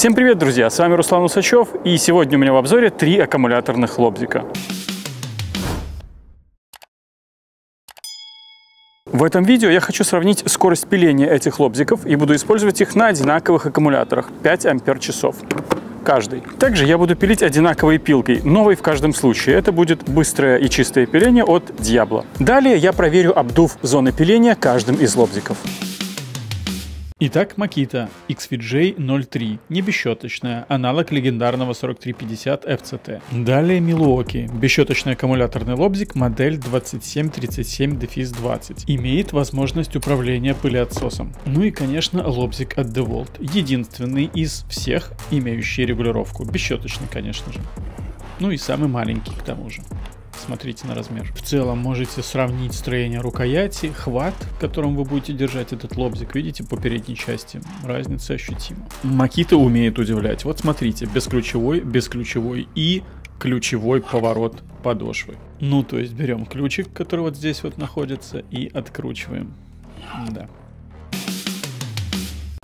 Всем привет, друзья! С вами Руслан Усачев, и сегодня у меня в обзоре три аккумуляторных лобзика. В этом видео я хочу сравнить скорость пиления этих лобзиков и буду использовать их на одинаковых аккумуляторах 5 ампер-часов каждый. Также я буду пилить одинаковой пилкой, новой в каждом случае. Это будет быстрое и чистое пиление от Diablo. Далее я проверю обдув зоны пиления каждым из лобзиков. Итак, Makita XVJ03, не бесщеточная, аналог легендарного 4350 FCT. Далее Milwaukee, бесщеточный аккумуляторный лобзик, модель 2737-20. Имеет возможность управления пылеотсосом. Ну и, конечно, лобзик от DeWalt, единственный из всех, имеющий регулировку, бесщеточный, конечно же. Ну и самый маленький к тому же смотрите на размер. В целом можете сравнить строение рукояти, хват, которым вы будете держать этот лобзик. Видите, по передней части разница ощутима. Макита умеет удивлять. Вот смотрите, бесключевой, бесключевой и ключевой поворот подошвы. Ну, то есть берем ключик, который вот здесь вот находится, и откручиваем. Да.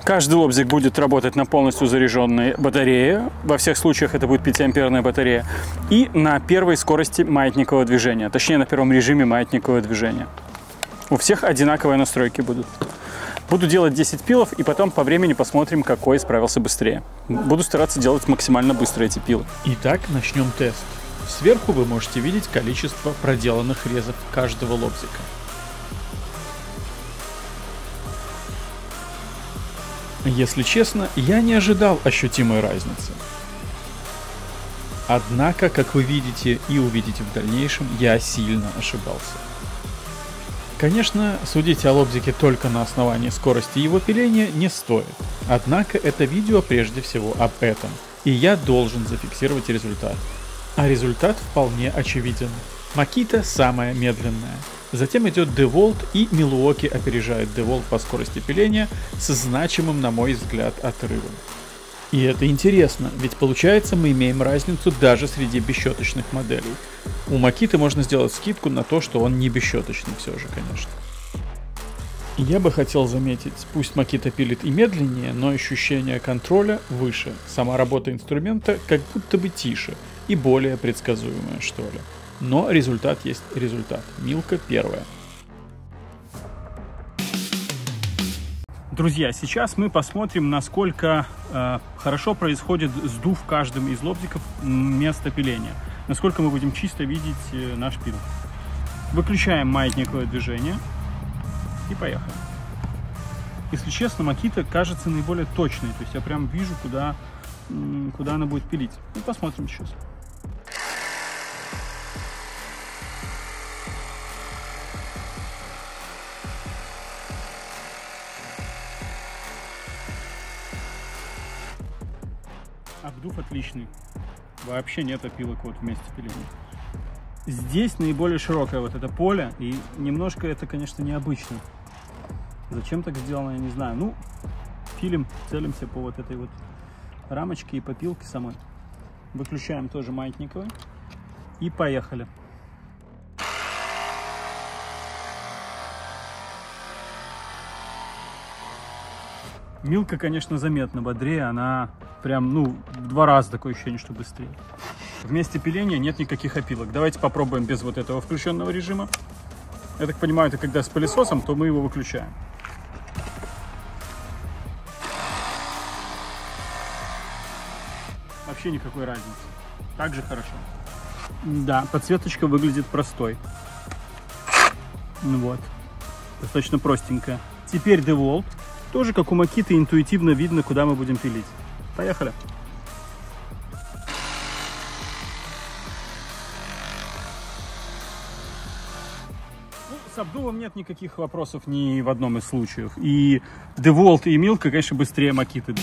Каждый лобзик будет работать на полностью заряженной батарее. Во всех случаях это будет 5-амперная батарея. И на первой скорости маятникового движения. Точнее, на первом режиме маятникового движения. У всех одинаковые настройки будут. Буду делать 10 пилов, и потом по времени посмотрим, какой справился быстрее. Буду стараться делать максимально быстро эти пилы. Итак, начнем тест. Сверху вы можете видеть количество проделанных резов каждого лобзика. Если честно, я не ожидал ощутимой разницы. Однако, как вы видите и увидите в дальнейшем, я сильно ошибался. Конечно, судить о лобзике только на основании скорости его пиления не стоит. Однако это видео прежде всего об этом, и я должен зафиксировать результат. А результат вполне очевиден. Макита самая медленная. Затем идет DeWalt и Milwaukee опережает DeWalt по скорости пиления с значимым, на мой взгляд, отрывом. И это интересно, ведь получается мы имеем разницу даже среди бесщеточных моделей. У Макиты можно сделать скидку на то, что он не бесщеточный все же, конечно. Я бы хотел заметить, пусть Макита пилит и медленнее, но ощущение контроля выше. Сама работа инструмента как будто бы тише и более предсказуемая, что ли. Но результат есть результат. Милка первая. Друзья, сейчас мы посмотрим, насколько э, хорошо происходит сдув каждым из лобзиков места пиления. Насколько мы будем чисто видеть э, наш пил. Выключаем маятниковое движение и поехали. Если честно, Макита кажется наиболее точной. То есть я прям вижу, куда, куда она будет пилить. Ну, посмотрим сейчас. Обдув отличный. Вообще нет опилок вот вместе пиления. Здесь наиболее широкое вот это поле, и немножко это, конечно, необычно. Зачем так сделано, я не знаю. Ну, пилим, целимся по вот этой вот рамочке и по пилке самой. Выключаем тоже маятниковый. И поехали. Милка, конечно, заметно бодрее, она прям, ну, в два раза такое ощущение, что быстрее. Вместе пиления нет никаких опилок. Давайте попробуем без вот этого включенного режима. Я так понимаю, это когда с пылесосом, то мы его выключаем. Вообще никакой разницы. Так же хорошо. Да, подсветочка выглядит простой. Ну вот. Достаточно простенькая. Теперь DeWalt. Тоже как у Макиты интуитивно видно, куда мы будем пилить. Поехали. Ну, с обдувом нет никаких вопросов ни в одном из случаев. И DeWalt и Milka, конечно, быстрее Макиты.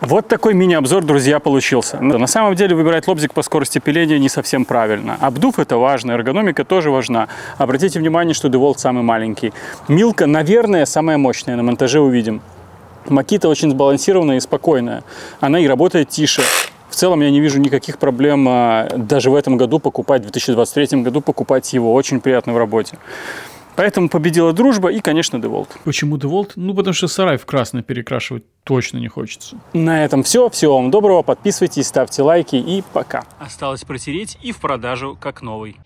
Вот такой мини-обзор, друзья, получился. На самом деле выбирать лобзик по скорости пиления не совсем правильно. Обдув это важно, эргономика тоже важна. Обратите внимание, что DeWalt самый маленький. Милка, наверное, самая мощная, на монтаже увидим. Makita очень сбалансированная и спокойная. Она и работает тише. В целом я не вижу никаких проблем а, даже в этом году покупать, в 2023 году покупать его. Очень приятно в работе. Поэтому победила дружба и, конечно, DeWalt. Почему DeWalt? Ну, потому что сарай в красный перекрашивать точно не хочется. На этом все. Всего вам доброго. Подписывайтесь, ставьте лайки и пока. Осталось протереть и в продажу как новый.